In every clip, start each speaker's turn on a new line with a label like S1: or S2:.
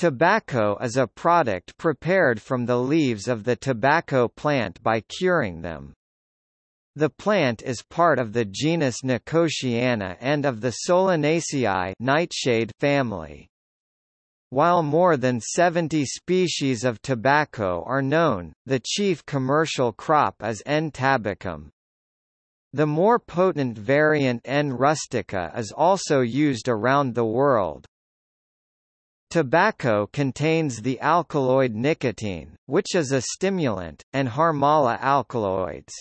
S1: Tobacco is a product prepared from the leaves of the tobacco plant by curing them. The plant is part of the genus Nicotiana and of the Solanaceae nightshade family. While more than 70 species of tobacco are known, the chief commercial crop is N. tabacum. The more potent variant N. rustica is also used around the world. Tobacco contains the alkaloid nicotine, which is a stimulant, and Harmala alkaloids.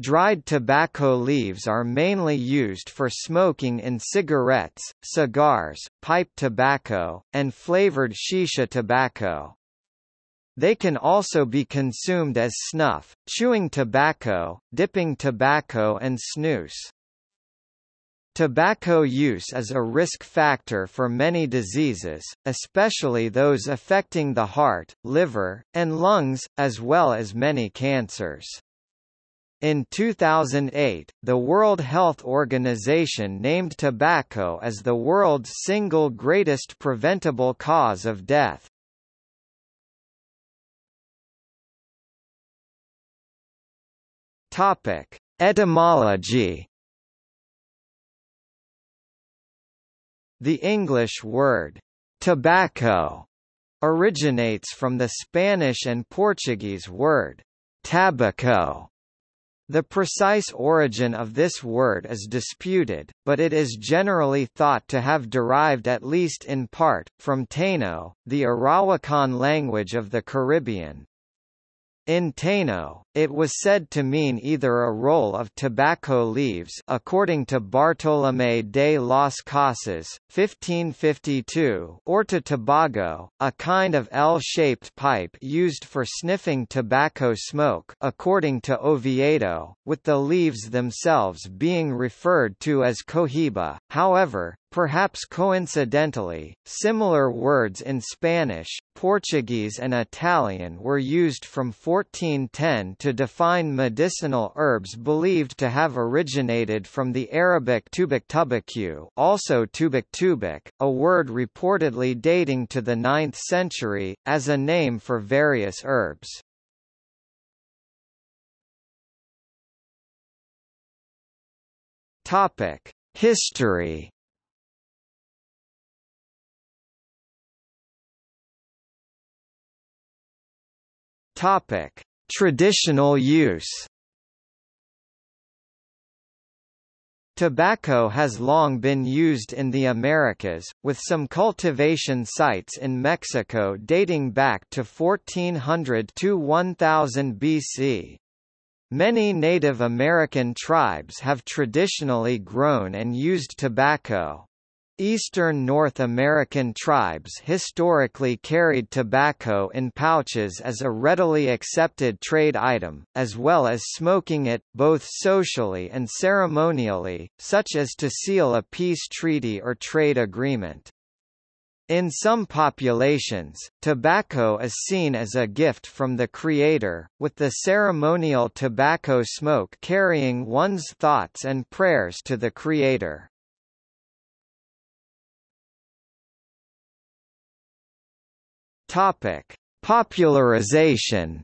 S1: Dried tobacco leaves are mainly used for smoking in cigarettes, cigars, pipe tobacco, and flavored shisha tobacco. They can also be consumed as snuff, chewing tobacco, dipping tobacco and snus. Tobacco use is a risk factor for many diseases, especially those affecting the heart, liver, and lungs, as well as many cancers. In 2008, the World Health Organization named tobacco as the world's single greatest preventable cause of death. Etymology The English word, tobacco, originates from the Spanish and Portuguese word, tabaco. The precise origin of this word is disputed, but it is generally thought to have derived at least in part, from Taino, the Arawakan language of the Caribbean. In Taino, it was said to mean either a roll of tobacco leaves according to Bartolomé de las Casas, 1552 or to tabago, a kind of L-shaped pipe used for sniffing tobacco smoke according to Oviedo, with the leaves themselves being referred to as cohiba. However, Perhaps coincidentally, similar words in Spanish, Portuguese and Italian were used from 1410 to define medicinal herbs believed to have originated from the Arabic tubik tubaku also tubik, a word reportedly dating to the 9th century, as a name for various herbs. History Topic: Traditional use. Tobacco has long been used in the Americas, with some cultivation sites in Mexico dating back to 1400 to 1000 BC. Many Native American tribes have traditionally grown and used tobacco. Eastern North American tribes historically carried tobacco in pouches as a readily accepted trade item, as well as smoking it, both socially and ceremonially, such as to seal a peace treaty or trade agreement. In some populations, tobacco is seen as a gift from the Creator, with the ceremonial tobacco smoke carrying one's thoughts and prayers to the Creator. Topic: Popularization.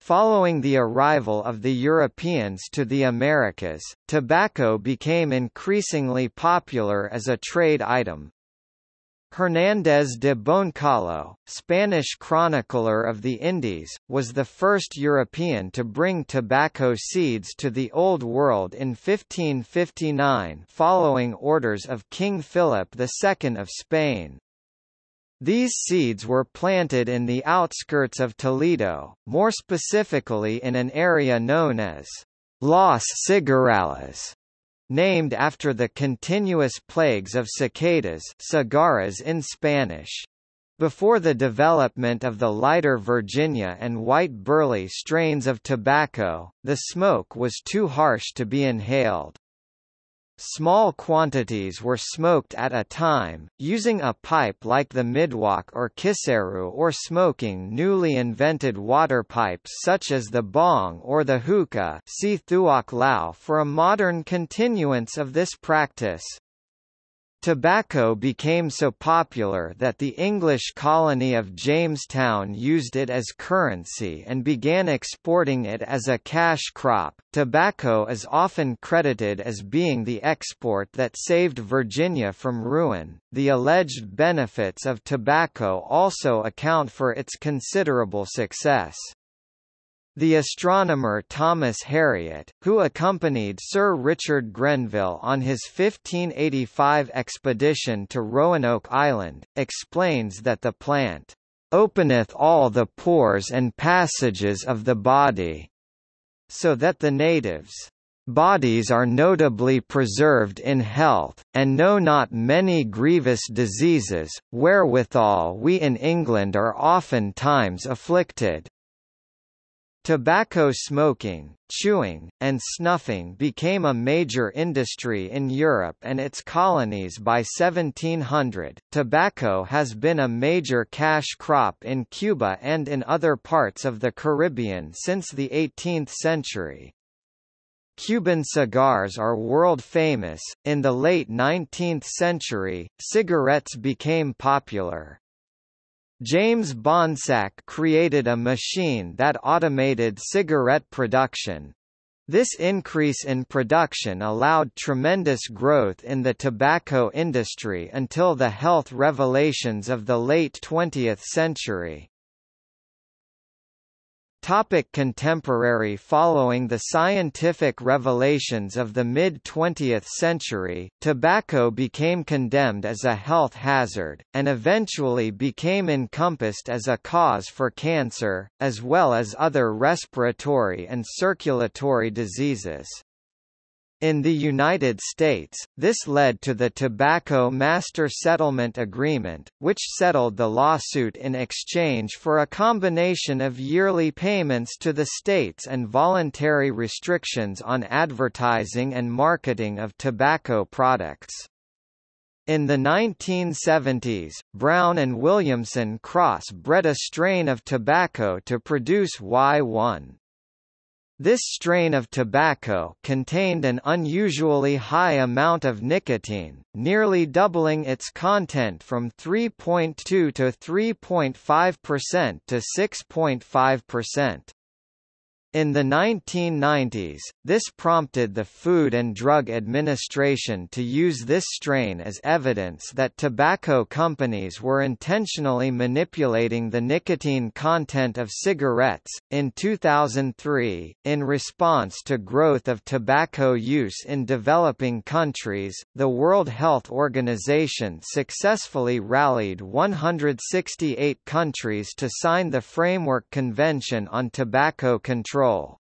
S1: Following the arrival of the Europeans to the Americas, tobacco became increasingly popular as a trade item, Hernández de Boncalo, Spanish chronicler of the Indies, was the first European to bring tobacco seeds to the Old World in 1559 following orders of King Philip II of Spain. These seeds were planted in the outskirts of Toledo, more specifically in an area known as Los Cigarrales, named after the continuous plagues of cicadas cigarras in Spanish. Before the development of the lighter Virginia and white burley strains of tobacco, the smoke was too harsh to be inhaled. Small quantities were smoked at a time, using a pipe like the midwakh or kiseru or smoking newly invented water pipes such as the bong or the hookah see thuok lao for a modern continuance of this practice. Tobacco became so popular that the English colony of Jamestown used it as currency and began exporting it as a cash crop. Tobacco is often credited as being the export that saved Virginia from ruin. The alleged benefits of tobacco also account for its considerable success. The astronomer Thomas Harriot, who accompanied Sir Richard Grenville on his 1585 expedition to Roanoke Island, explains that the plant openeth all the pores and passages of the body, so that the natives' bodies are notably preserved in health, and know not many grievous diseases, wherewithal we in England are often times afflicted. Tobacco smoking, chewing, and snuffing became a major industry in Europe and its colonies by 1700. Tobacco has been a major cash crop in Cuba and in other parts of the Caribbean since the 18th century. Cuban cigars are world famous. In the late 19th century, cigarettes became popular. James Bonsack created a machine that automated cigarette production. This increase in production allowed tremendous growth in the tobacco industry until the health revelations of the late 20th century. Topic contemporary Following the scientific revelations of the mid-20th century, tobacco became condemned as a health hazard, and eventually became encompassed as a cause for cancer, as well as other respiratory and circulatory diseases. In the United States, this led to the Tobacco Master Settlement Agreement, which settled the lawsuit in exchange for a combination of yearly payments to the states and voluntary restrictions on advertising and marketing of tobacco products. In the 1970s, Brown and Williamson cross-bred a strain of tobacco to produce Y1. This strain of tobacco contained an unusually high amount of nicotine, nearly doubling its content from 3.2 to 3.5% to 6.5%. In the 1990s, this prompted the Food and Drug Administration to use this strain as evidence that tobacco companies were intentionally manipulating the nicotine content of cigarettes. In 2003, in response to growth of tobacco use in developing countries, the World Health Organization successfully rallied 168 countries to sign the Framework Convention on Tobacco Control control.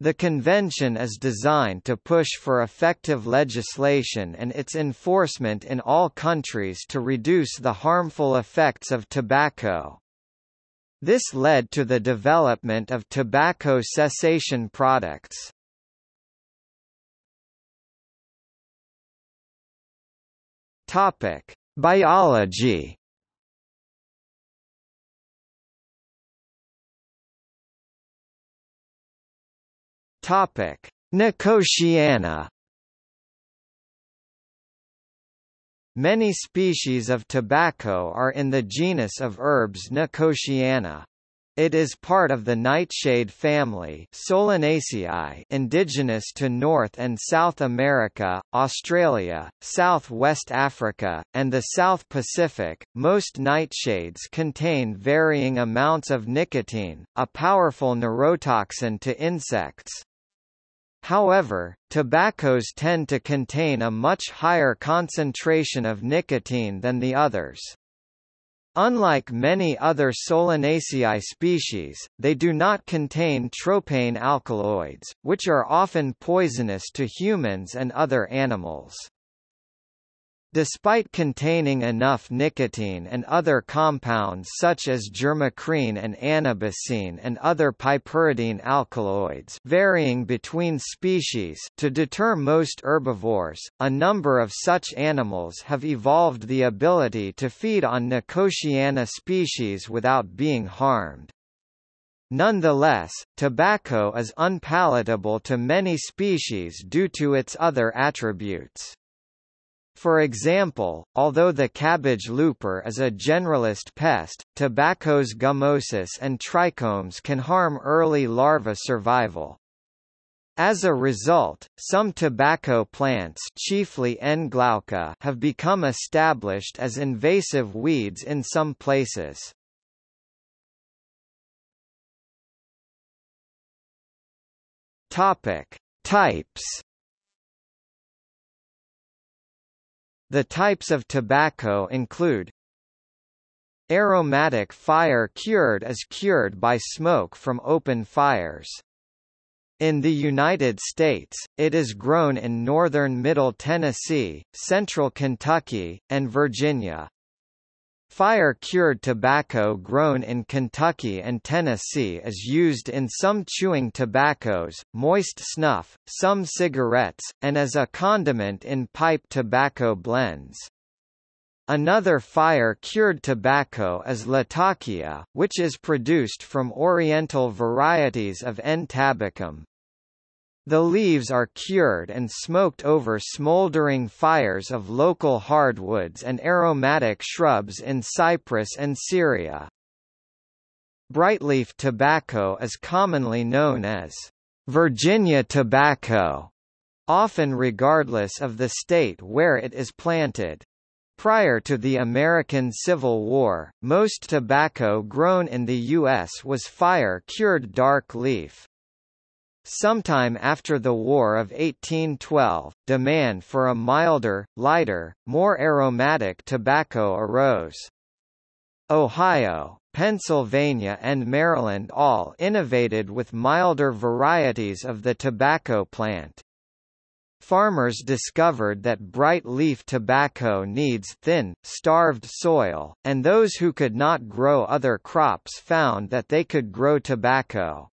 S1: The convention is designed to push for effective legislation and its enforcement in all countries to reduce the harmful effects of tobacco. This led to the development of tobacco cessation products. Topic: Biology Topic: Nicotiana. Many species of tobacco are in the genus of herbs Nicotiana. It is part of the nightshade family Solanaceae indigenous to North and South America, Australia, South-West Africa, and the South Pacific. Most nightshades contain varying amounts of nicotine, a powerful neurotoxin to insects. However, tobaccos tend to contain a much higher concentration of nicotine than the others. Unlike many other Solanaceae species, they do not contain tropane alkaloids, which are often poisonous to humans and other animals. Despite containing enough nicotine and other compounds such as germacrene and anabasine and other piperidine alkaloids varying between species to deter most herbivores, a number of such animals have evolved the ability to feed on Nicotiana species without being harmed. Nonetheless, tobacco is unpalatable to many species due to its other attributes. For example, although the cabbage looper is a generalist pest, tobaccos gummosis and trichomes can harm early larva survival. As a result, some tobacco plants chiefly N. glauca have become established as invasive weeds in some places. Topic: Types The types of tobacco include Aromatic fire cured is cured by smoke from open fires. In the United States, it is grown in northern Middle Tennessee, central Kentucky, and Virginia. Fire-cured tobacco grown in Kentucky and Tennessee is used in some chewing tobaccos, moist snuff, some cigarettes, and as a condiment in pipe tobacco blends. Another fire-cured tobacco is Latakia, which is produced from oriental varieties of N. tabacum. The leaves are cured and smoked over smoldering fires of local hardwoods and aromatic shrubs in Cyprus and Syria. Brightleaf tobacco is commonly known as Virginia tobacco, often regardless of the state where it is planted. Prior to the American Civil War, most tobacco grown in the U.S. was fire-cured dark leaf. Sometime after the War of 1812, demand for a milder, lighter, more aromatic tobacco arose. Ohio, Pennsylvania and Maryland all innovated with milder varieties of the tobacco plant. Farmers discovered that bright leaf tobacco needs thin, starved soil, and those who could not grow other crops found that they could grow tobacco.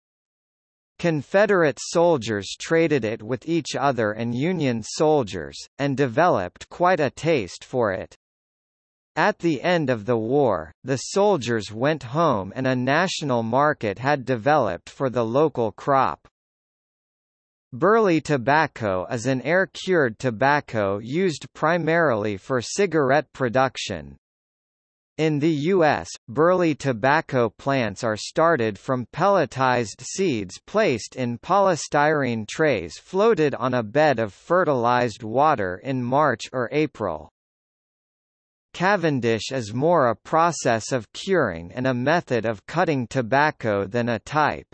S1: Confederate soldiers traded it with each other and Union soldiers, and developed quite a taste for it. At the end of the war, the soldiers went home and a national market had developed for the local crop. Burley tobacco is an air-cured tobacco used primarily for cigarette production, in the U.S., burley tobacco plants are started from pelletized seeds placed in polystyrene trays floated on a bed of fertilized water in March or April. Cavendish is more a process of curing and a method of cutting tobacco than a type.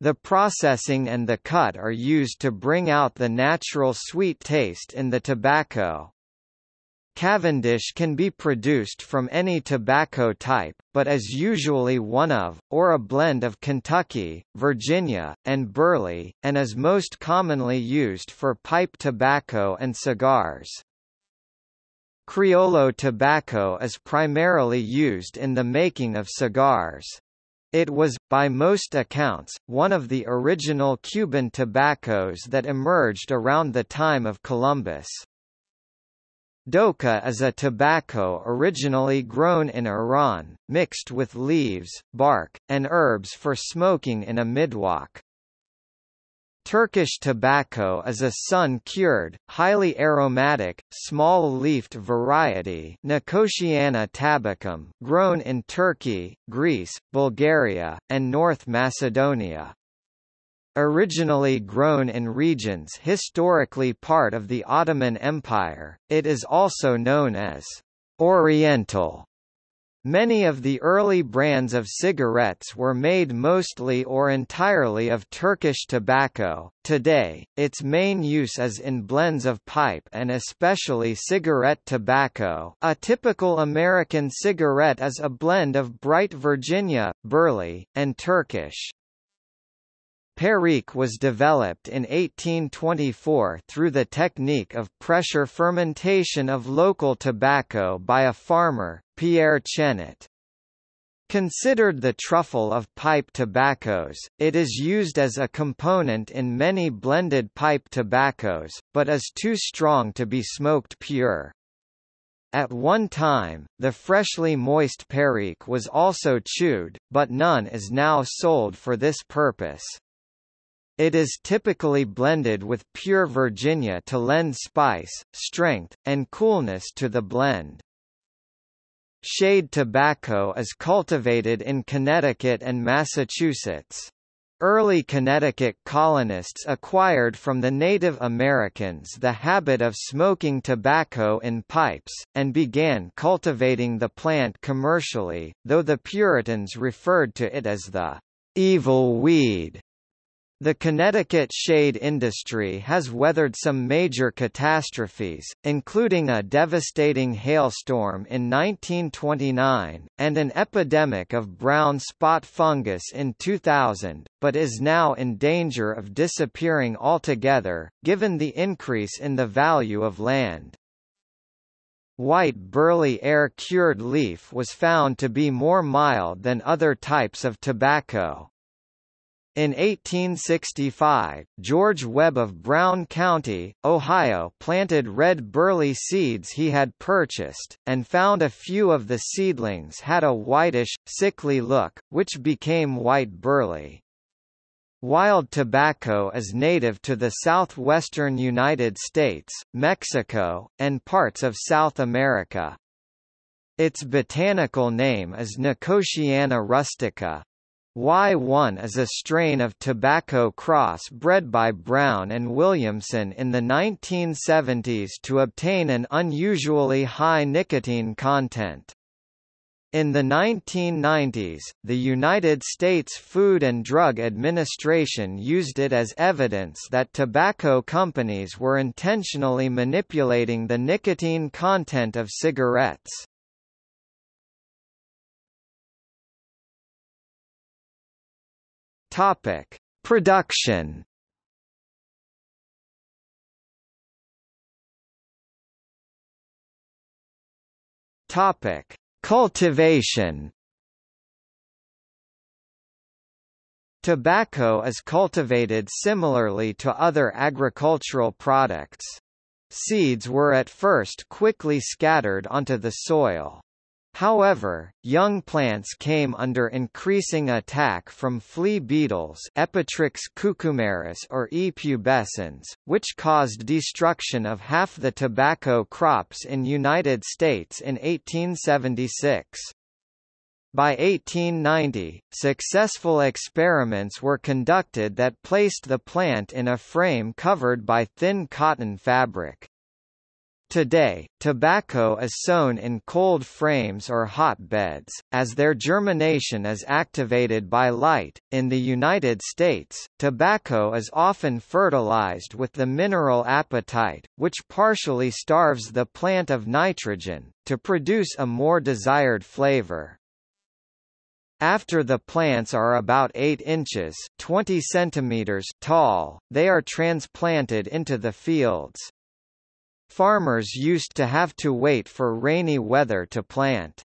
S1: The processing and the cut are used to bring out the natural sweet taste in the tobacco. Cavendish can be produced from any tobacco type, but is usually one of, or a blend of Kentucky, Virginia, and Burley, and is most commonly used for pipe tobacco and cigars. Criollo tobacco is primarily used in the making of cigars. It was, by most accounts, one of the original Cuban tobaccos that emerged around the time of Columbus. Doka is a tobacco originally grown in Iran, mixed with leaves, bark, and herbs for smoking in a midwakh. Turkish tobacco is a sun-cured, highly aromatic, small-leafed variety Nicotiana tabacum grown in Turkey, Greece, Bulgaria, and North Macedonia. Originally grown in regions historically part of the Ottoman Empire, it is also known as Oriental. Many of the early brands of cigarettes were made mostly or entirely of Turkish tobacco. Today, its main use is in blends of pipe and especially cigarette tobacco. A typical American cigarette is a blend of bright Virginia, Burley, and Turkish. Perique was developed in 1824 through the technique of pressure fermentation of local tobacco by a farmer, Pierre Chenet. Considered the truffle of pipe tobaccos, it is used as a component in many blended pipe tobaccos, but is too strong to be smoked pure. At one time, the freshly moist perique was also chewed, but none is now sold for this purpose. It is typically blended with pure Virginia to lend spice, strength, and coolness to the blend. Shade tobacco is cultivated in Connecticut and Massachusetts. Early Connecticut colonists acquired from the Native Americans the habit of smoking tobacco in pipes, and began cultivating the plant commercially, though the Puritans referred to it as the evil weed. The Connecticut shade industry has weathered some major catastrophes, including a devastating hailstorm in 1929, and an epidemic of brown spot fungus in 2000, but is now in danger of disappearing altogether, given the increase in the value of land. White burley air-cured leaf was found to be more mild than other types of tobacco. In 1865, George Webb of Brown County, Ohio planted red burley seeds he had purchased, and found a few of the seedlings had a whitish, sickly look, which became white burley. Wild tobacco is native to the southwestern United States, Mexico, and parts of South America. Its botanical name is Nicotiana rustica. Y1 is a strain of tobacco cross bred by Brown and Williamson in the 1970s to obtain an unusually high nicotine content. In the 1990s, the United States Food and Drug Administration used it as evidence that tobacco companies were intentionally manipulating the nicotine content of cigarettes. Topic: Production. Topic: Cultivation. Tobacco is cultivated similarly to other agricultural products. Seeds were at first quickly scattered onto the soil. However, young plants came under increasing attack from flea beetles Epitrix cucumeris or E. pubescens, which caused destruction of half the tobacco crops in United States in 1876. By 1890, successful experiments were conducted that placed the plant in a frame covered by thin cotton fabric. Today, tobacco is sown in cold frames or hotbeds, as their germination is activated by light. In the United States, tobacco is often fertilized with the mineral apatite, which partially starves the plant of nitrogen, to produce a more desired flavor. After the plants are about 8 inches 20 centimeters tall, they are transplanted into the fields. Farmers used to have to wait for rainy weather to plant.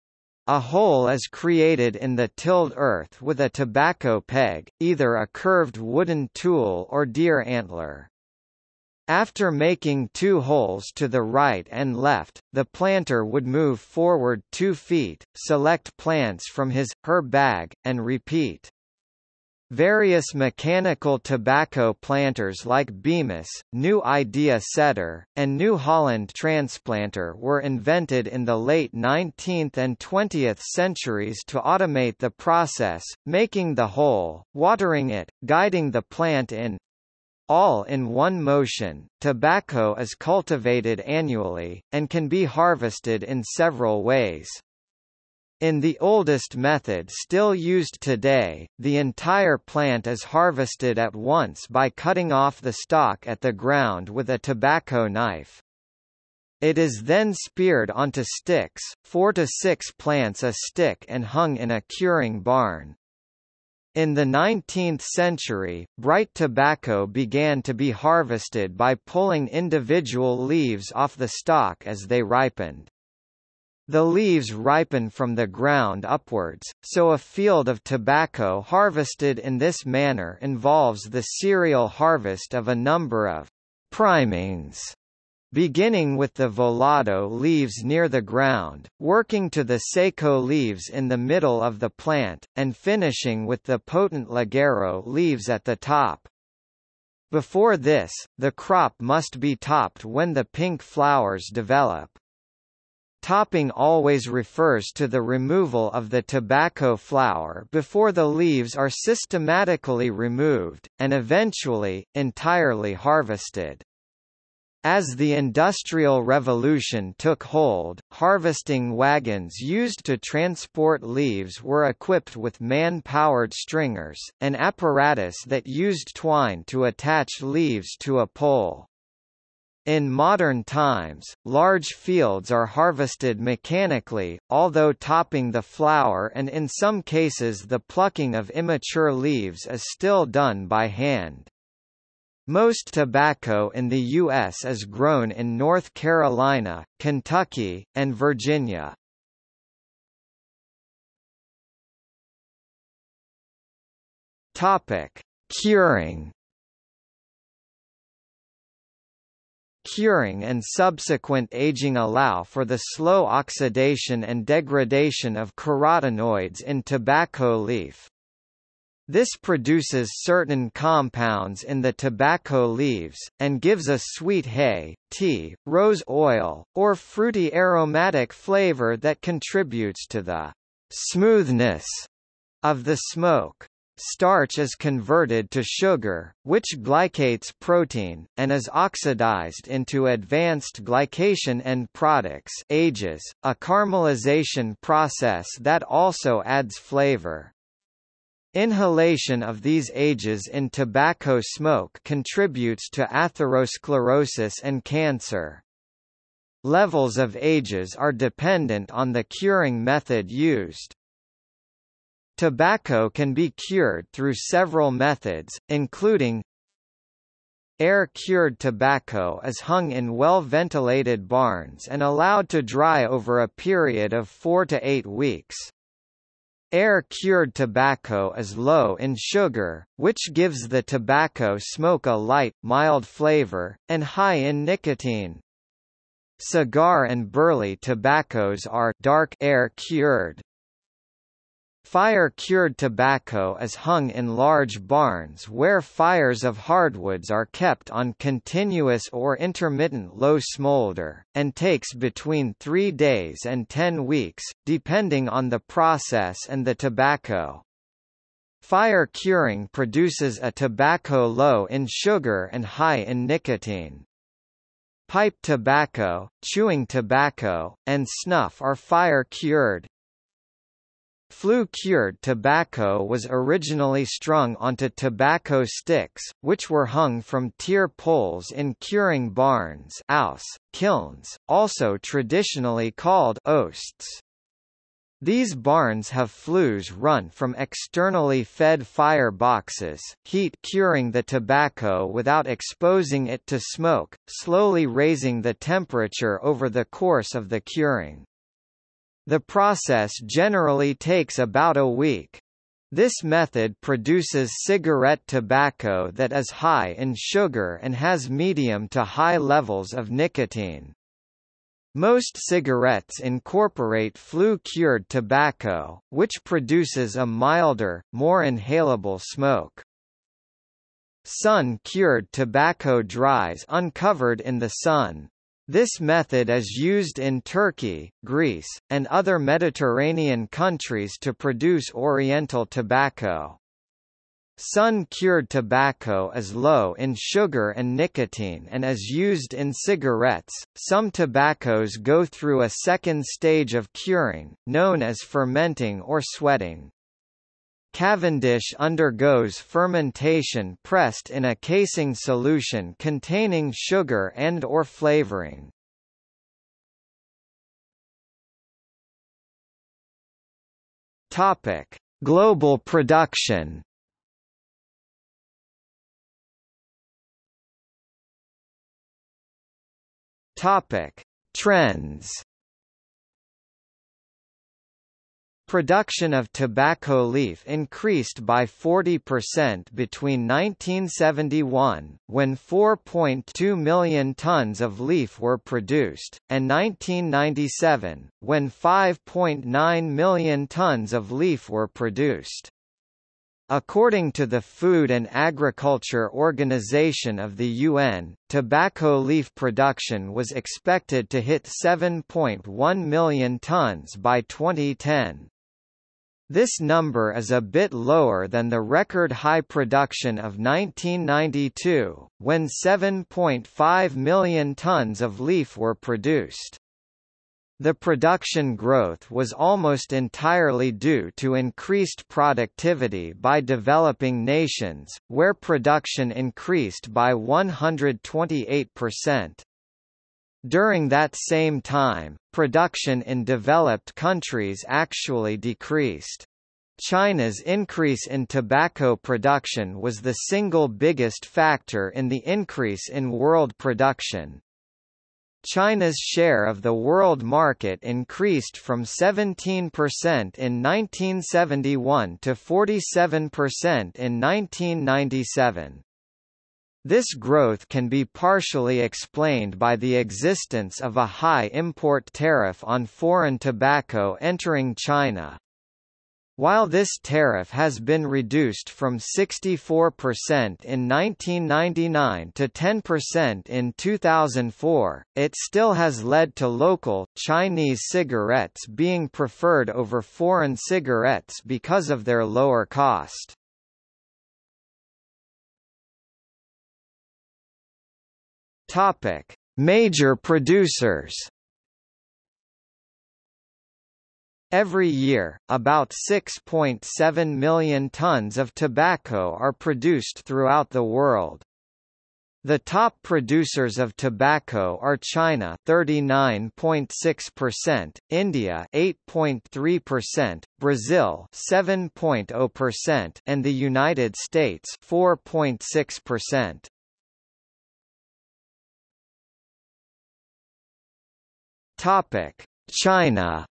S1: A hole is created in the tilled earth with a tobacco peg, either a curved wooden tool or deer antler. After making two holes to the right and left, the planter would move forward two feet, select plants from his, her bag, and repeat. Various mechanical tobacco planters like Bemis, New Idea Setter, and New Holland transplanter were invented in the late 19th and 20th centuries to automate the process, making the hole, watering it, guiding the plant in all in one motion. Tobacco is cultivated annually, and can be harvested in several ways. In the oldest method still used today, the entire plant is harvested at once by cutting off the stalk at the ground with a tobacco knife. It is then speared onto sticks, four to six plants a stick and hung in a curing barn. In the 19th century, bright tobacco began to be harvested by pulling individual leaves off the stalk as they ripened. The leaves ripen from the ground upwards, so a field of tobacco harvested in this manner involves the serial harvest of a number of primings beginning with the volado leaves near the ground, working to the seco leaves in the middle of the plant, and finishing with the potent ligero leaves at the top. Before this, the crop must be topped when the pink flowers develop. Topping always refers to the removal of the tobacco flower before the leaves are systematically removed, and eventually, entirely harvested. As the Industrial Revolution took hold, harvesting wagons used to transport leaves were equipped with man-powered stringers, an apparatus that used twine to attach leaves to a pole. In modern times, large fields are harvested mechanically, although topping the flower and in some cases the plucking of immature leaves is still done by hand. Most tobacco in the U.S. is grown in North Carolina, Kentucky, and Virginia. Curing Curing and subsequent aging allow for the slow oxidation and degradation of carotenoids in tobacco leaf. This produces certain compounds in the tobacco leaves, and gives a sweet hay, tea, rose oil, or fruity aromatic flavor that contributes to the smoothness of the smoke. Starch is converted to sugar, which glycates protein, and is oxidized into advanced glycation end products ages, a caramelization process that also adds flavor. Inhalation of these ages in tobacco smoke contributes to atherosclerosis and cancer. Levels of ages are dependent on the curing method used. Tobacco can be cured through several methods, including Air-cured tobacco is hung in well-ventilated barns and allowed to dry over a period of four to eight weeks. Air-cured tobacco is low in sugar, which gives the tobacco smoke a light, mild flavor, and high in nicotine. Cigar and burley tobaccos are dark air-cured, Fire-cured tobacco is hung in large barns where fires of hardwoods are kept on continuous or intermittent low smolder, and takes between three days and ten weeks, depending on the process and the tobacco. Fire curing produces a tobacco low in sugar and high in nicotine. Pipe tobacco, chewing tobacco, and snuff are fire-cured, Flue-cured tobacco was originally strung onto tobacco sticks, which were hung from tier poles in curing barns kilns, also traditionally called oasts. These barns have flues run from externally fed fire boxes, heat curing the tobacco without exposing it to smoke, slowly raising the temperature over the course of the curing. The process generally takes about a week. This method produces cigarette tobacco that is high in sugar and has medium to high levels of nicotine. Most cigarettes incorporate flue-cured tobacco, which produces a milder, more inhalable smoke. Sun-cured tobacco dries uncovered in the sun, this method is used in Turkey, Greece, and other Mediterranean countries to produce oriental tobacco. Sun-cured tobacco is low in sugar and nicotine and is used in cigarettes. Some tobaccos go through a second stage of curing, known as fermenting or sweating. Cavendish undergoes fermentation pressed in a casing solution containing sugar and or flavoring. Topic: Global production. Topic: Trends. Production of tobacco leaf increased by 40% between 1971, when 4.2 million tons of leaf were produced, and 1997, when 5.9 million tons of leaf were produced. According to the Food and Agriculture Organization of the UN, tobacco leaf production was expected to hit 7.1 million tons by 2010. This number is a bit lower than the record high production of 1992, when 7.5 million tons of leaf were produced. The production growth was almost entirely due to increased productivity by developing nations, where production increased by 128%. During that same time, production in developed countries actually decreased. China's increase in tobacco production was the single biggest factor in the increase in world production. China's share of the world market increased from 17% in 1971 to 47% in 1997. This growth can be partially explained by the existence of a high import tariff on foreign tobacco entering China. While this tariff has been reduced from 64% in 1999 to 10% in 2004, it still has led to local, Chinese cigarettes being preferred over foreign cigarettes because of their lower cost. Topic: Major producers. Every year, about 6.7 million tons of tobacco are produced throughout the world. The top producers of tobacco are China 39.6%, India 8.3%, Brazil 7.0% and the United States 4.6%. Topic: China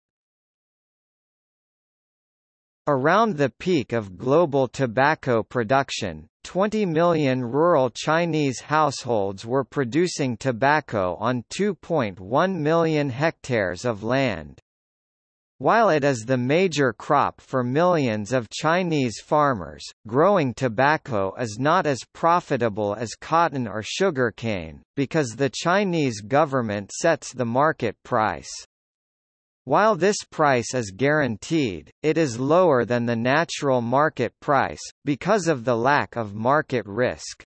S1: Around the peak of global tobacco production, 20 million rural Chinese households were producing tobacco on 2.1 million hectares of land. While it is the major crop for millions of Chinese farmers, growing tobacco is not as profitable as cotton or sugarcane, because the Chinese government sets the market price. While this price is guaranteed, it is lower than the natural market price, because of the lack of market risk.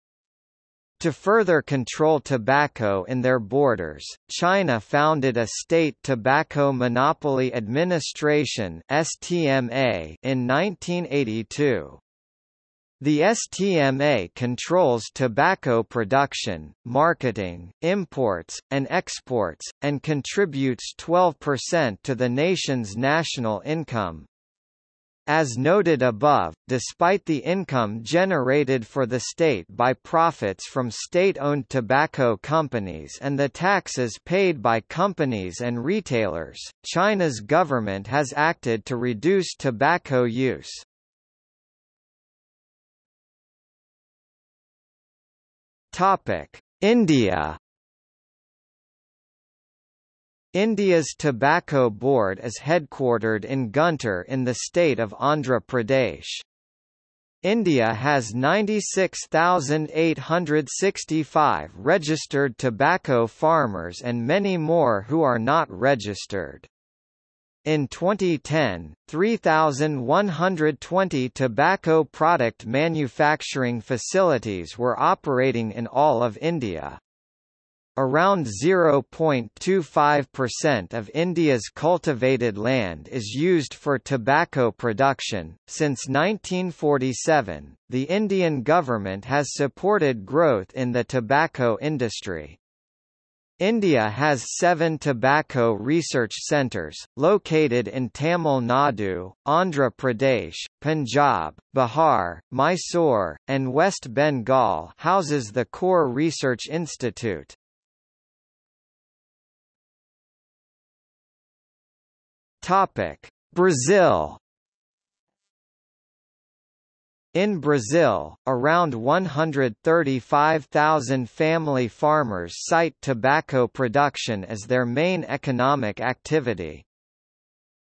S1: To further control tobacco in their borders, China founded a State Tobacco Monopoly Administration (STMA) in 1982. The STMA controls tobacco production, marketing, imports, and exports, and contributes 12% to the nation's national income. As noted above, despite the income generated for the state by profits from state-owned tobacco companies and the taxes paid by companies and retailers, China's government has acted to reduce tobacco use. India India's Tobacco Board is headquartered in Guntur in the state of Andhra Pradesh. India has 96,865 registered tobacco farmers and many more who are not registered. In 2010, 3,120 tobacco product manufacturing facilities were operating in all of India. Around 0.25% of India's cultivated land is used for tobacco production. Since 1947, the Indian government has supported growth in the tobacco industry. India has seven tobacco research centres, located in Tamil Nadu, Andhra Pradesh, Punjab, Bihar, Mysore, and West Bengal houses the Core Research Institute. Topic: Brazil. In Brazil, around 135,000 family farmers cite tobacco production as their main economic activity.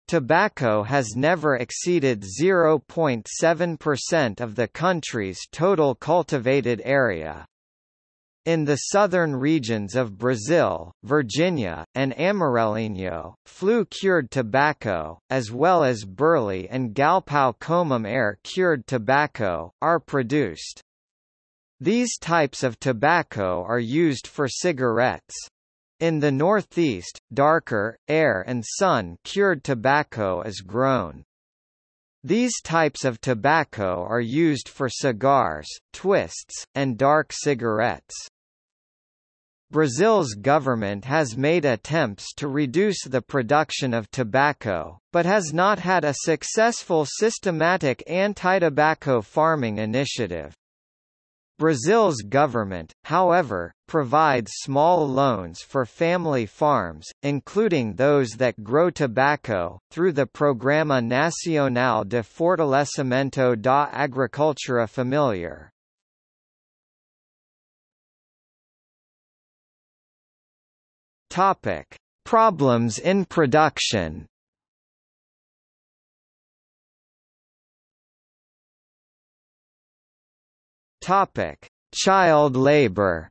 S1: Tobacco has never exceeded 0.7% of the country's total cultivated area. In the southern regions of Brazil, Virginia, and Amarelinho, flue-cured tobacco, as well as burley and comum air-cured tobacco, are produced. These types of tobacco are used for cigarettes. In the northeast, darker, air and sun-cured tobacco is grown. These types of tobacco are used for cigars, twists, and dark cigarettes. Brazil's government has made attempts to reduce the production of tobacco, but has not had a successful systematic anti-tobacco farming initiative. Brazil's government, however, provides small loans for family farms, including those that grow tobacco, through the Programa Nacional de Fortalecimento da Agricultura Familiar. Topic: Problems in production. Topic: Child labor.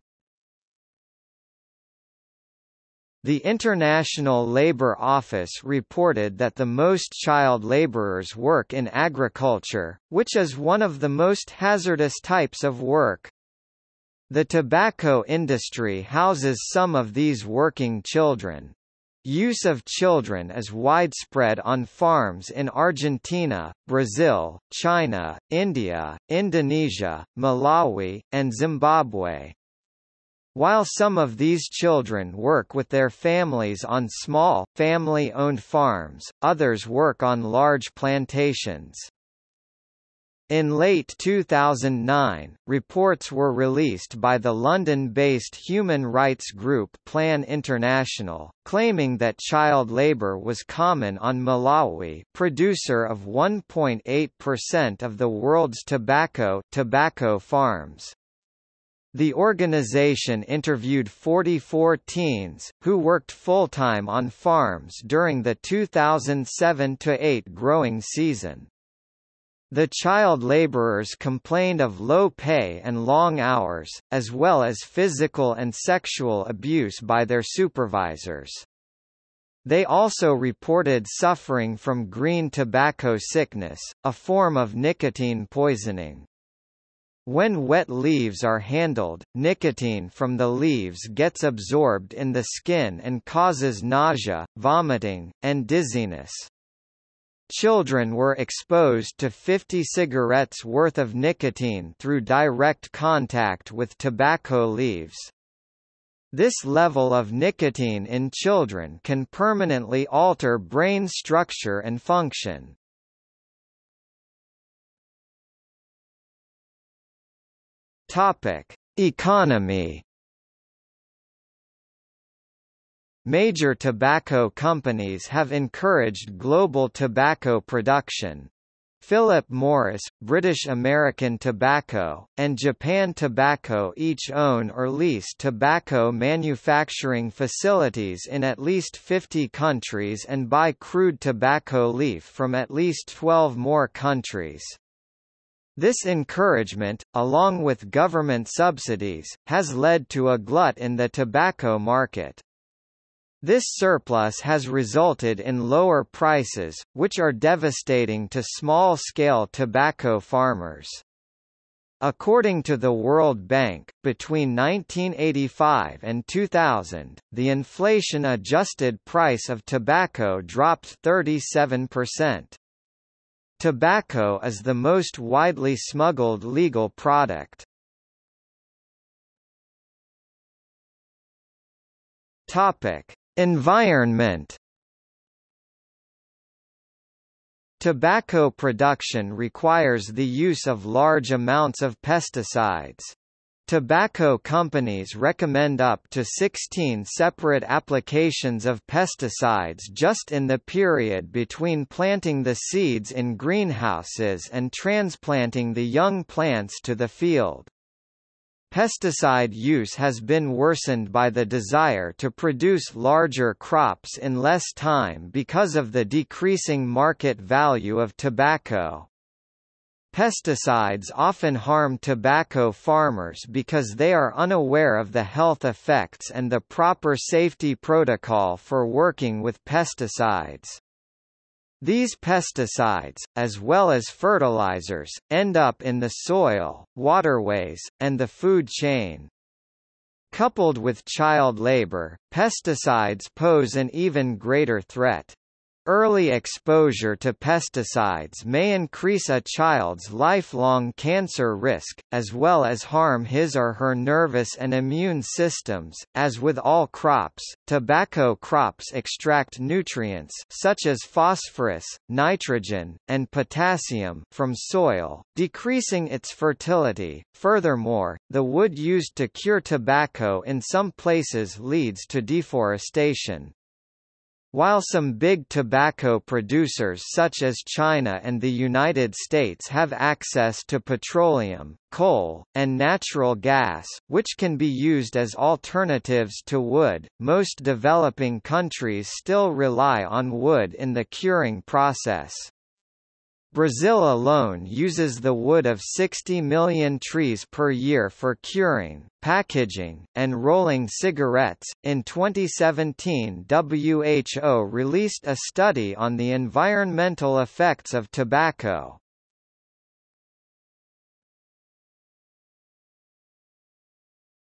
S1: The International Labour Office reported that the most child labourers work in agriculture, which is one of the most hazardous types of work. The tobacco industry houses some of these working children. Use of children is widespread on farms in Argentina, Brazil, China, India, Indonesia, Malawi, and Zimbabwe. While some of these children work with their families on small, family-owned farms, others work on large plantations. In late 2009, reports were released by the London-based human rights group Plan International, claiming that child labour was common on Malawi producer of 1.8% of the world's tobacco, tobacco farms. The organization interviewed 44 teens, who worked full-time on farms during the 2007–8 growing season. The child laborers complained of low pay and long hours, as well as physical and sexual abuse by their supervisors. They also reported suffering from green tobacco sickness, a form of nicotine poisoning. When wet leaves are handled, nicotine from the leaves gets absorbed in the skin and causes nausea, vomiting, and dizziness. Children were exposed to 50 cigarettes worth of nicotine through direct contact with tobacco leaves. This level of nicotine in children can permanently alter brain structure and function. Topic: Economy Major tobacco companies have encouraged global tobacco production. Philip Morris, British American Tobacco, and Japan Tobacco each own or lease tobacco manufacturing facilities in at least 50 countries and buy crude tobacco leaf from at least 12 more countries. This encouragement, along with government subsidies, has led to a glut in the tobacco market. This surplus has resulted in lower prices, which are devastating to small-scale tobacco farmers. According to the World Bank, between 1985 and 2000, the inflation-adjusted price of tobacco dropped 37%. Tobacco is the most widely smuggled legal product. Topic: Environment Tobacco production requires the use of large amounts of pesticides. Tobacco companies recommend up to 16 separate applications of pesticides just in the period between planting the seeds in greenhouses and transplanting the young plants to the field. Pesticide use has been worsened by the desire to produce larger crops in less time because of the decreasing market value of tobacco. Pesticides often harm tobacco farmers because they are unaware of the health effects and the proper safety protocol for working with pesticides. These pesticides, as well as fertilizers, end up in the soil, waterways, and the food chain. Coupled with child labor, pesticides pose an even greater threat. Early exposure to pesticides may increase a child's lifelong cancer risk, as well as harm his or her nervous and immune systems. As with all crops, tobacco crops extract nutrients such as phosphorus, nitrogen, and potassium from soil, decreasing its fertility. Furthermore, the wood used to cure tobacco in some places leads to deforestation. While some big tobacco producers such as China and the United States have access to petroleum, coal, and natural gas, which can be used as alternatives to wood, most developing countries still rely on wood in the curing process. Brazil alone uses the wood of 60 million trees per year for curing, packaging, and rolling cigarettes. In 2017, WHO released a study on the environmental effects of tobacco.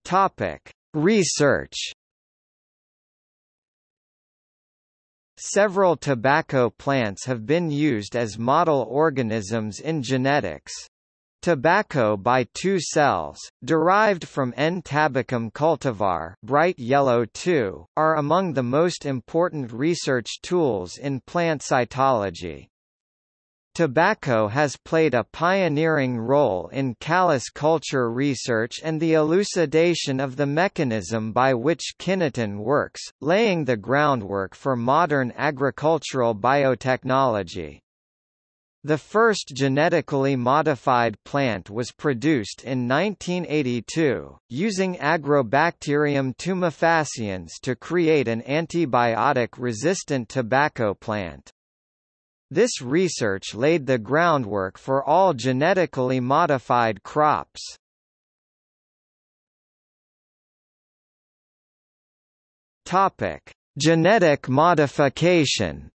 S1: Topic: Research Several tobacco plants have been used as model organisms in genetics. Tobacco BY-2 cells, derived from N. tabacum cultivar bright yellow 2, are among the most important research tools in plant cytology. Tobacco has played a pioneering role in callus culture research and the elucidation of the mechanism by which kinetin works, laying the groundwork for modern agricultural biotechnology. The first genetically modified plant was produced in 1982, using Agrobacterium tumefaciens to create an antibiotic-resistant tobacco plant. This research laid the groundwork for all genetically modified crops. Topic: Genetic modification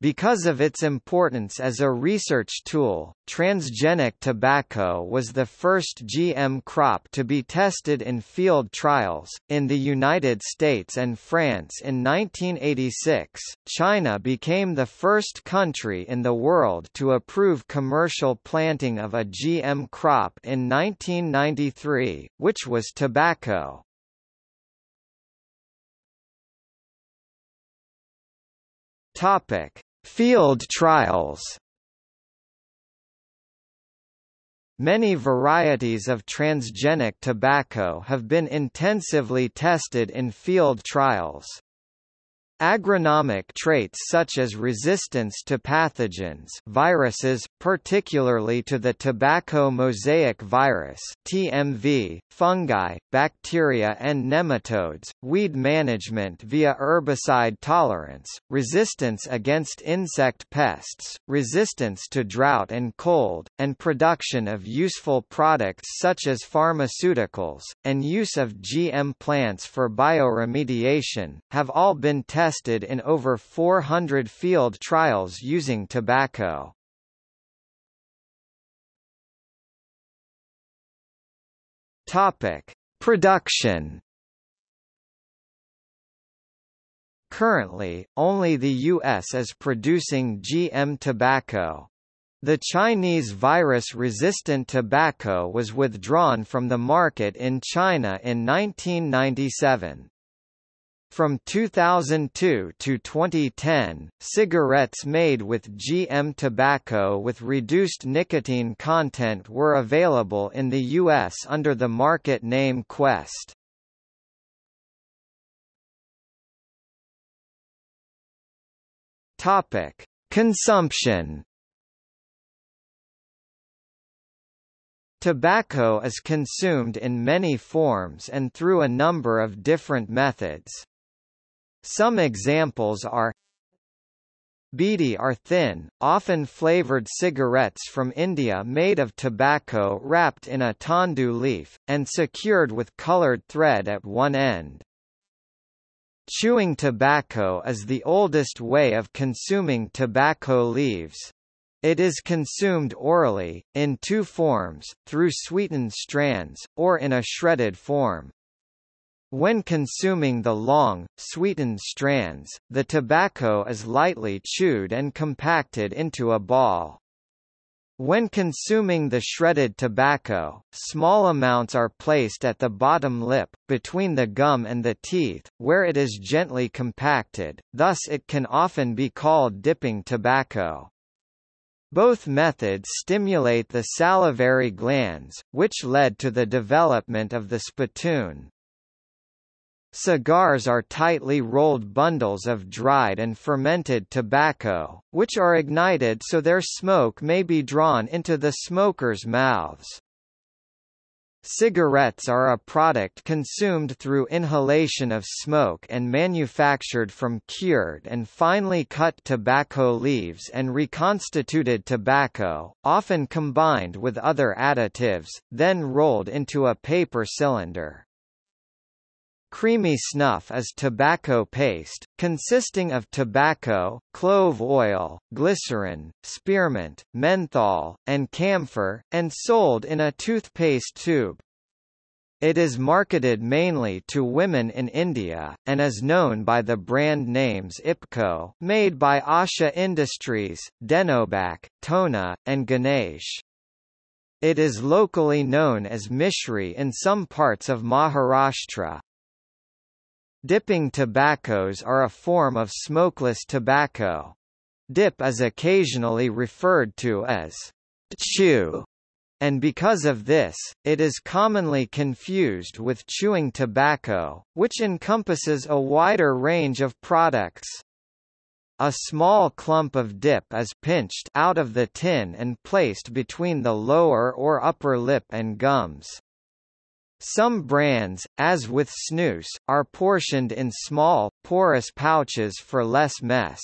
S1: Because of its importance as a research tool, transgenic tobacco was the first GM crop to be tested in field trials. In the United States and France in 1986, China became the first country in the world to approve commercial planting of a GM crop in 1993, which was tobacco. Topic: Field trials Many varieties of transgenic tobacco have been intensively tested in field trials. Agronomic traits such as resistance to pathogens viruses, particularly to the tobacco mosaic virus TMV, fungi, bacteria and nematodes, weed management via herbicide tolerance, resistance against insect pests, resistance to drought and cold, and production of useful products such as pharmaceuticals, and use of GM plants for bioremediation, have all been tested tested in over 400 field trials using tobacco. Topic: Production Currently, only the U.S. is producing GM tobacco. The Chinese virus-resistant tobacco was withdrawn from the market in China in 1997. From 2002 to 2010, cigarettes made with GM tobacco with reduced nicotine content were available in the U.S. under the market name Quest. Topic: Consumption Tobacco is consumed in many forms and through a number of different methods. Some examples are Bidi are thin, often flavored cigarettes from India made of tobacco wrapped in a tendu leaf, and secured with colored thread at one end. Chewing tobacco is the oldest way of consuming tobacco leaves. It is consumed orally, in two forms, through sweetened strands, or in a shredded form. When consuming the long, sweetened strands, the tobacco is lightly chewed and compacted into a ball. When consuming the shredded tobacco, small amounts are placed at the bottom lip, between the gum and the teeth, where it is gently compacted, thus it can often be called dipping tobacco. Both methods stimulate the salivary glands, which led to the development of the spittoon. Cigars are tightly rolled bundles of dried and fermented tobacco, which are ignited so their smoke may be drawn into the smokers' mouths. Cigarettes are a product consumed through inhalation of smoke and manufactured from cured and finely cut tobacco leaves and reconstituted tobacco, often combined with other additives, then rolled into a paper cylinder. Creamy snuff is tobacco paste, consisting of tobacco, clove oil, glycerin, spearmint, menthol, and camphor, and sold in a toothpaste tube. It is marketed mainly to women in India, and is known by the brand names Ipco made by Asha Industries, Denobac, Tona, and Ganesh. It is locally known as Mishri in some parts of Maharashtra. Dipping tobaccos are a form of smokeless tobacco. Dip is occasionally referred to as chew, and because of this, it is commonly confused with chewing tobacco, which encompasses a wider range of products. A small clump of dip is pinched out of the tin and placed between the lower or upper lip and gums. Some brands, as with snus, are portioned in small, porous pouches for less mess.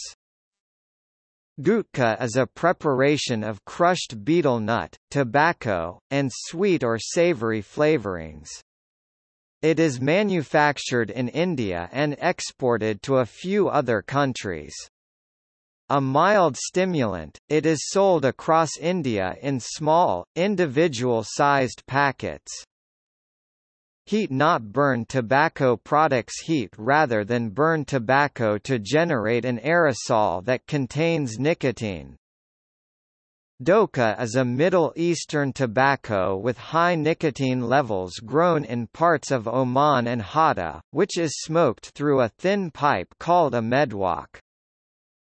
S1: Gutka is a preparation of crushed betel nut, tobacco, and sweet or savory flavorings. It is manufactured in India and exported to a few other countries. A mild stimulant, it is sold across India in small, individual-sized packets. Heat not burn tobacco products heat rather than burn tobacco to generate an aerosol that contains nicotine. Dokha is a Middle Eastern tobacco with high nicotine levels grown in parts of Oman and Hatta, which is smoked through a thin pipe called a midwakh.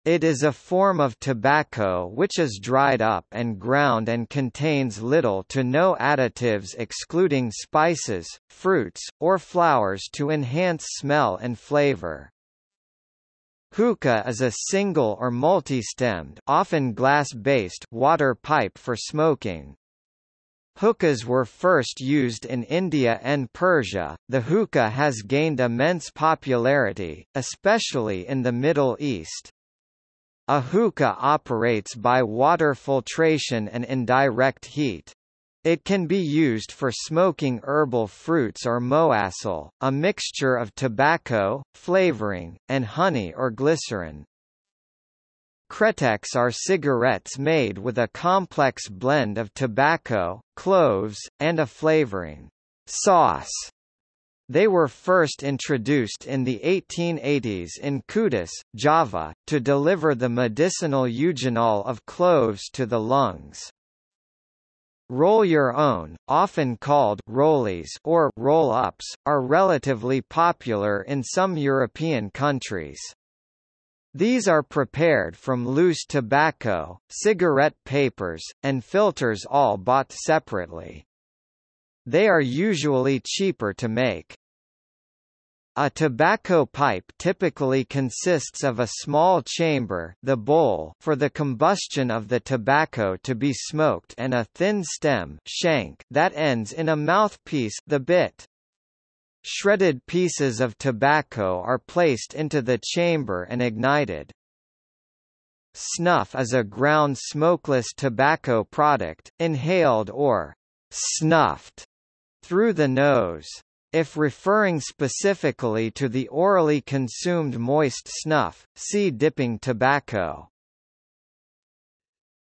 S1: It is a form of tobacco which is dried up and ground and contains little to no additives excluding spices, fruits, or flowers to enhance smell and flavor. Hookah is a single or multi-stemmed often glass-based water pipe for smoking. Hookahs were first used in India and Persia. The hookah has gained immense popularity, especially in the Middle East. A hookah operates by water filtration and indirect heat. It can be used for smoking herbal fruits or moassel, a mixture of tobacco, flavoring, and honey or glycerin. Kreteks are cigarettes made with a complex blend of tobacco, cloves, and a flavoring sauce they were first introduced in the 1880s in Kudus, Java, to deliver the medicinal eugenol of cloves to the lungs. Roll your own, often called rollies or roll-ups, are relatively popular in some European countries. These are prepared from loose tobacco, cigarette papers, and filters all bought separately. They are usually cheaper to make. A tobacco pipe typically consists of a small chamber the bowl for the combustion of the tobacco to be smoked and a thin stem shank that ends in a mouthpiece the bit. Shredded pieces of tobacco are placed into the chamber and ignited. Snuff is a ground smokeless tobacco product, inhaled or snuffed through the nose. If referring specifically to the orally consumed moist snuff, see dipping tobacco.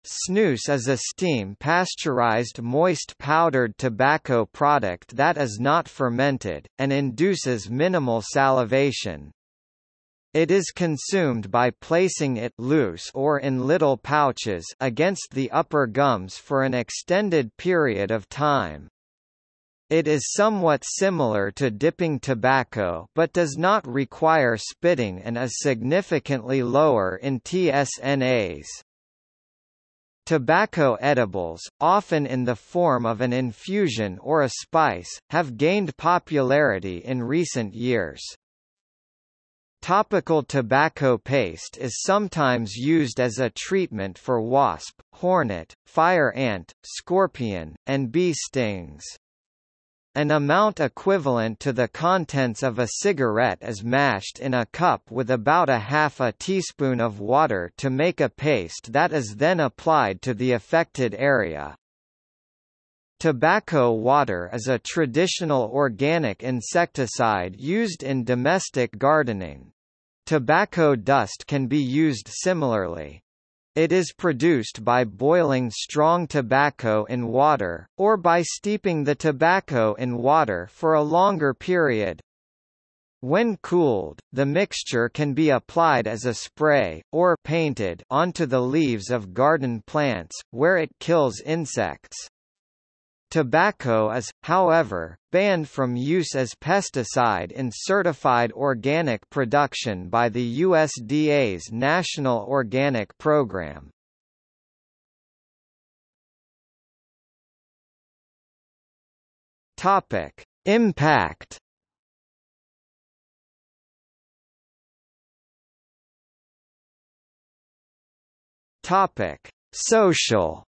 S1: Snus is a steam pasteurized moist powdered tobacco product that is not fermented, and induces minimal salivation. It is consumed by placing it loose or in little pouches against the upper gums for an extended period of time. It is somewhat similar to dipping tobacco but does not require spitting and is significantly lower in TSNAs. Tobacco edibles, often in the form of an infusion or a spice, have gained popularity in recent years. Topical tobacco paste is sometimes used as a treatment for wasp, hornet, fire ant, scorpion, and bee stings. An amount equivalent to the contents of a cigarette is mashed in a cup with about a half a teaspoon of water to make a paste that is then applied to the affected area. Tobacco water is a traditional organic insecticide used in domestic gardening. Tobacco dust can be used similarly. It is produced by boiling strong tobacco in water, or by steeping the tobacco in water for a longer period. When cooled, the mixture can be applied as a spray, or painted onto the leaves of garden plants, where it kills insects. Tobacco is, however, banned from use as pesticide in certified organic production by the USDA's National Organic Program. Topic: Impact. Topic: Social.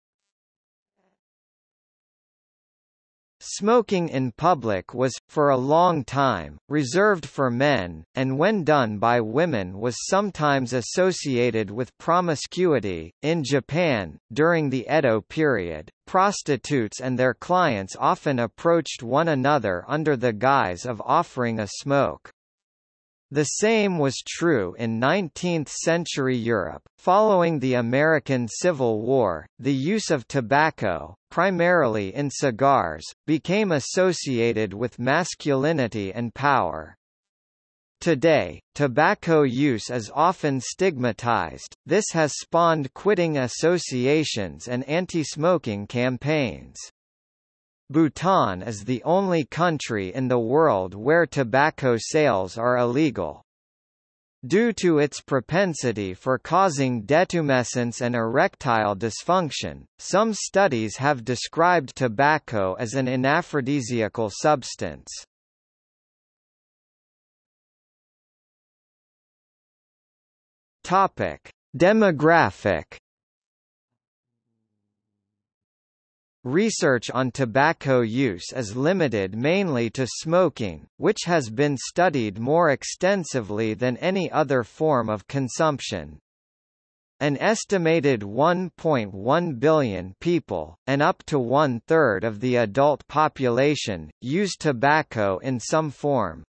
S1: Smoking in public was, for a long time, reserved for men, and when done by women was sometimes associated with promiscuity. In Japan, during the Edo period, prostitutes and their clients often approached one another under the guise of offering a smoke. The same was true in 19th-century Europe. Following the American Civil War, the use of tobacco, primarily in cigars, became associated with masculinity and power. Today, tobacco use is often stigmatized, this has spawned quitting associations and anti-smoking campaigns. Bhutan is the only country in the world where tobacco sales are illegal. Due to its propensity for causing detumescence and erectile dysfunction, some studies have described tobacco as an anaphrodisiacal substance. Demographic Research on tobacco use is limited mainly to smoking, which has been studied more extensively than any other form of consumption. An estimated 1.1 billion people, and up to one-third of the adult population, use tobacco in some form.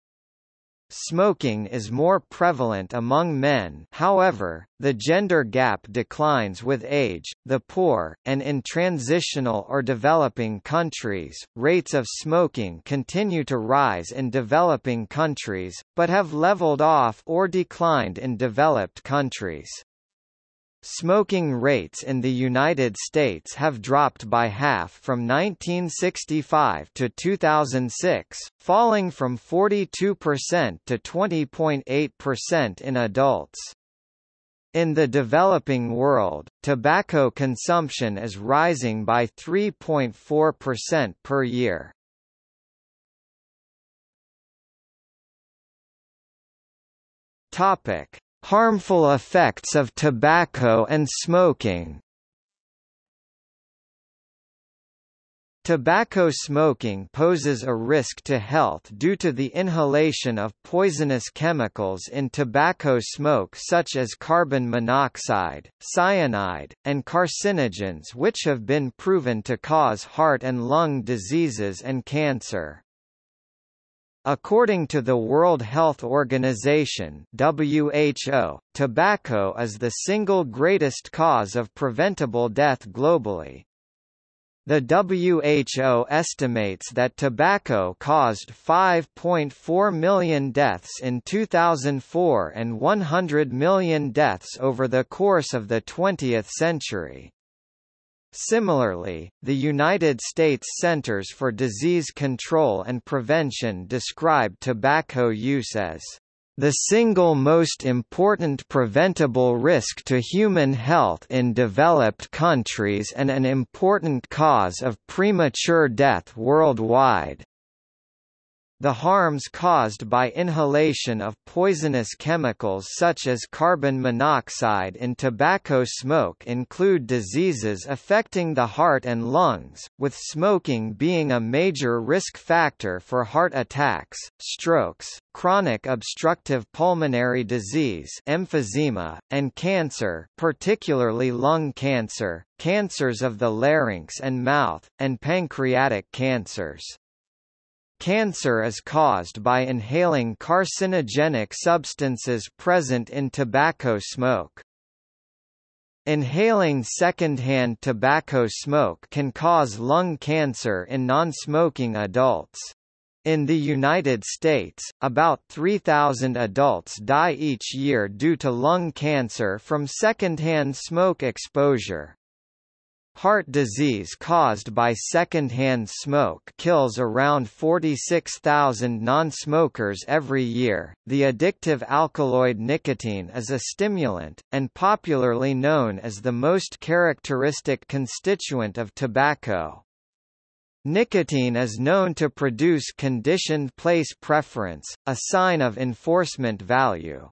S1: Smoking is more prevalent among men however, the gender gap declines with age, the poor, and in transitional or developing countries, rates of smoking continue to rise in developing countries, but have leveled off or declined in developed countries. Smoking rates in the United States have dropped by half from 1965 to 2006, falling from 42% to 20.8% in adults. In the developing world, tobacco consumption is rising by 3.4% per year. Topic: Harmful effects of tobacco and smoking. Tobacco smoking poses a risk to health due to the inhalation of poisonous chemicals in tobacco smoke such as carbon monoxide, cyanide, and carcinogens which have been proven to cause heart and lung diseases and cancer. According to the World Health Organization WHO, tobacco is the single greatest cause of preventable death globally, the WHO estimates that tobacco caused 5.4 million deaths in 2004 and 100 million deaths over the course of the 20th century. Similarly, the United States Centers for Disease Control and Prevention describe tobacco use as the single most important preventable risk to human health in developed countries and an important cause of premature death worldwide. The harms caused by inhalation of poisonous chemicals such as carbon monoxide in tobacco smoke include diseases affecting the heart and lungs, with smoking being a major risk factor for heart attacks, strokes, chronic obstructive pulmonary disease emphysema, and cancer particularly lung cancer, cancers of the larynx and mouth, and pancreatic cancers. Cancer is caused by inhaling carcinogenic substances present in tobacco smoke. Inhaling secondhand tobacco smoke can cause lung cancer in non-smoking adults. In the United States, about 3,000 adults die each year due to lung cancer from secondhand smoke exposure. Heart disease caused by secondhand smoke kills around 46,000 non-smokers every year. The addictive alkaloid nicotine is a stimulant, and popularly known as the most characteristic constituent of tobacco. Nicotine is known to produce conditioned place preference, a sign of enforcement value.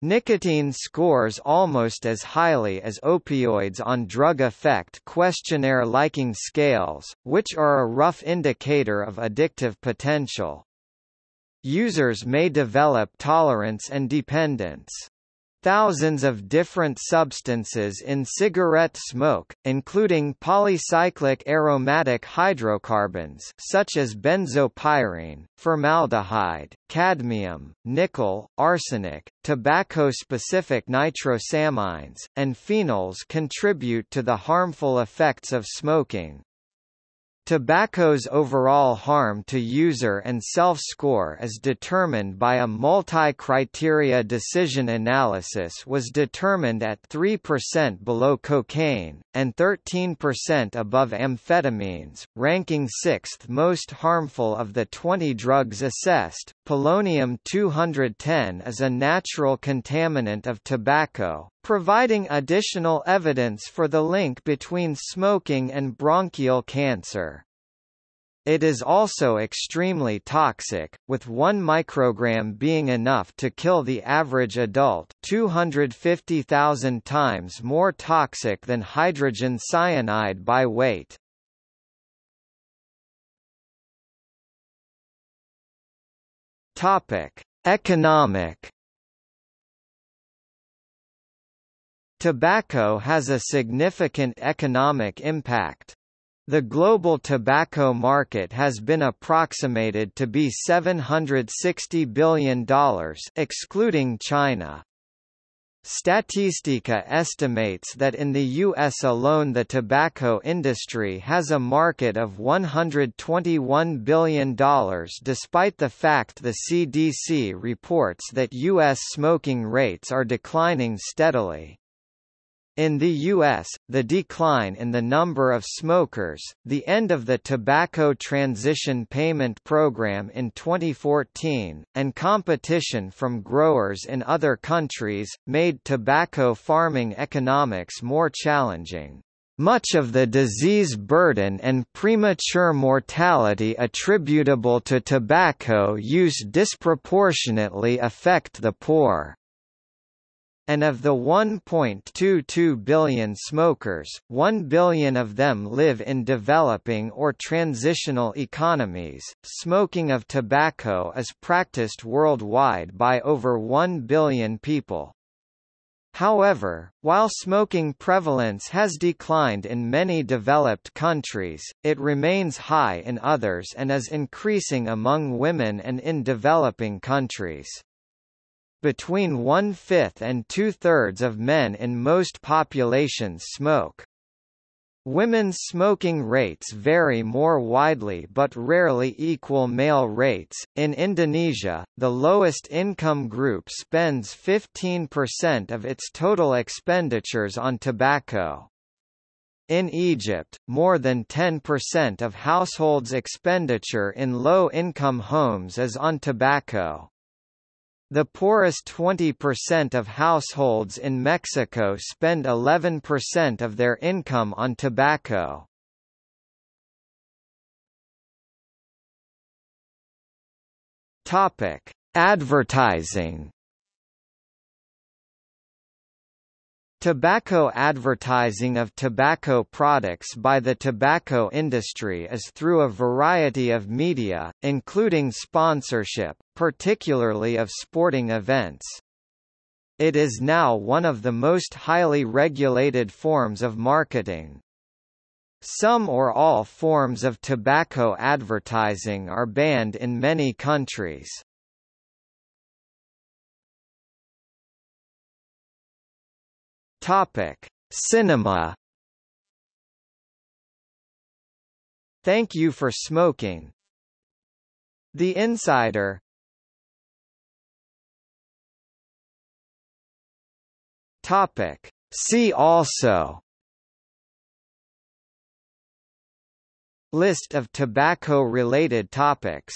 S1: Nicotine scores almost as highly as opioids on drug effect questionnaire liking scales, which are a rough indicator of addictive potential. Users may develop tolerance and dependence. Thousands of different substances in cigarette smoke, including polycyclic aromatic hydrocarbons such as benzopyrene, formaldehyde, cadmium, nickel, arsenic, tobacco-specific nitrosamines, and phenols contribute to the harmful effects of smoking. Tobacco's overall harm to user and self-score is determined by a multi-criteria decision analysis was determined at 3% below cocaine, and 13% above amphetamines, ranking sixth most harmful of the 20 drugs assessed. Polonium-210 is a natural contaminant of tobacco, providing additional evidence for the link between smoking and bronchial cancer. It is also extremely toxic, with 1 microgram being enough to kill the average adult 250,000 times more toxic than hydrogen cyanide by weight. Economic Tobacco has a significant economic impact. The global tobacco market has been approximated to be $760 billion excluding China. Statistica estimates that in the U.S. alone the tobacco industry has a market of $121 billion despite the fact the CDC reports that U.S. smoking rates are declining steadily. In the U.S., the decline in the number of smokers, the end of the Tobacco Transition Payment Program in 2014, and competition from growers in other countries, made tobacco farming economics more challenging. Much of the disease burden and premature mortality attributable to tobacco use disproportionately affect the poor and of the 1.22 billion smokers, 1 billion of them live in developing or transitional economies. Smoking of tobacco is practiced worldwide by over 1 billion people. However, while smoking prevalence has declined in many developed countries, it remains high in others and is increasing among women and in developing countries. Between one-fifth and two-thirds of men in most populations smoke. Women's smoking rates vary more widely but rarely equal male rates. In Indonesia, the lowest income group spends 15% of its total expenditures on tobacco. In Egypt, more than 10% of households' expenditure in low-income homes is on tobacco. The poorest 20% of households in Mexico spend 11% of their income on tobacco. Topic: Advertising Tobacco advertising of tobacco products by the tobacco industry is through a variety of media, including sponsorship, particularly of sporting events. It is now one of the most highly regulated forms of marketing. Some or all forms of tobacco advertising are banned in many countries. Topic: Cinema. Thank you for smoking. The Insider. Topic: See also. List of tobacco-related topics